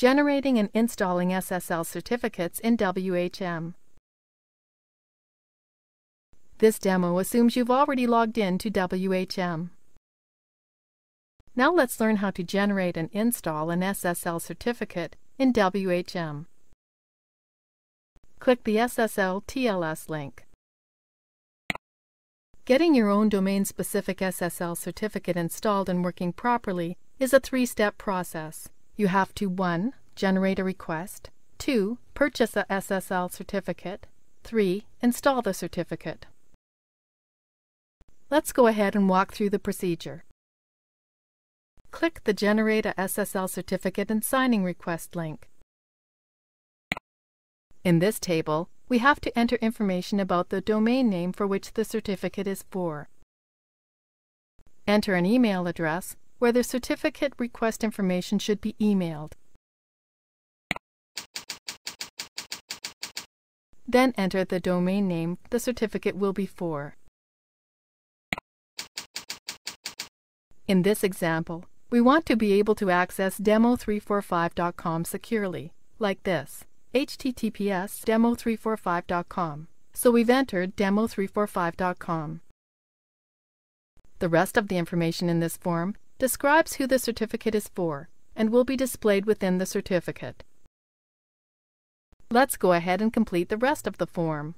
Generating and installing SSL certificates in WHM. This demo assumes you've already logged in to WHM. Now let's learn how to generate and install an SSL certificate in WHM. Click the SSL TLS link. Getting your own domain-specific SSL certificate installed and working properly is a three-step process. You have to 1. Generate a request 2. Purchase a SSL certificate 3. Install the certificate. Let's go ahead and walk through the procedure. Click the Generate a SSL Certificate and Signing Request link. In this table, we have to enter information about the domain name for which the certificate is for. Enter an email address where the certificate request information should be emailed. Then enter the domain name the certificate will be for. In this example, we want to be able to access demo345.com securely, like this https demo345.com. So we've entered demo345.com. The rest of the information in this form describes who the certificate is for and will be displayed within the certificate. Let's go ahead and complete the rest of the form.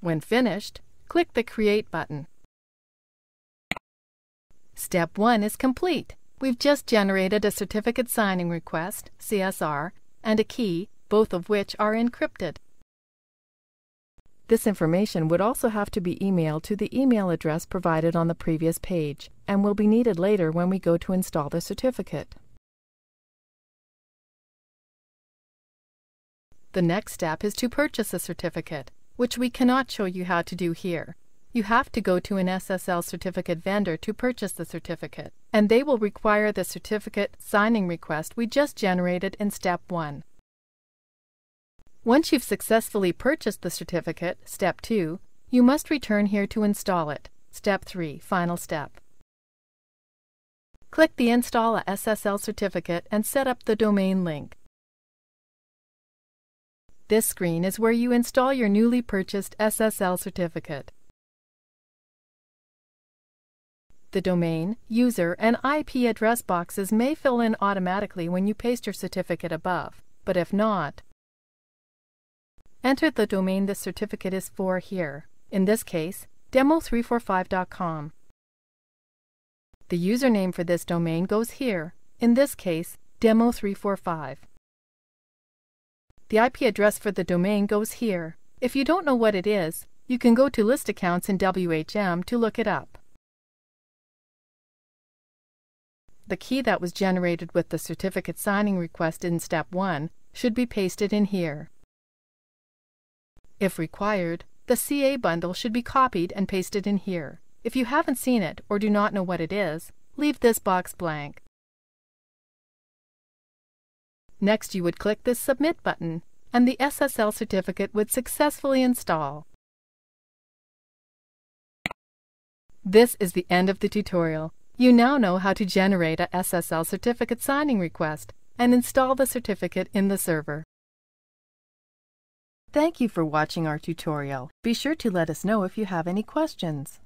When finished, click the Create button. Step 1 is complete. We've just generated a certificate signing request, CSR, and a key, both of which are encrypted. This information would also have to be emailed to the email address provided on the previous page and will be needed later when we go to install the certificate. The next step is to purchase a certificate which we cannot show you how to do here. You have to go to an SSL certificate vendor to purchase the certificate, and they will require the certificate signing request we just generated in Step 1. Once you've successfully purchased the certificate, Step 2, you must return here to install it, Step 3, final step. Click the Install a SSL certificate and set up the domain link. This screen is where you install your newly purchased SSL certificate. The domain, user, and IP address boxes may fill in automatically when you paste your certificate above, but if not, enter the domain the certificate is for here, in this case, demo345.com. The username for this domain goes here, in this case, demo345. The IP address for the domain goes here. If you don't know what it is, you can go to List Accounts in WHM to look it up. The key that was generated with the certificate signing request in Step 1 should be pasted in here. If required, the CA bundle should be copied and pasted in here. If you haven't seen it or do not know what it is, leave this box blank. Next you would click this Submit button, and the SSL certificate would successfully install. This is the end of the tutorial. You now know how to generate a SSL certificate signing request and install the certificate in the server. Thank you for watching our tutorial. Be sure to let us know if you have any questions.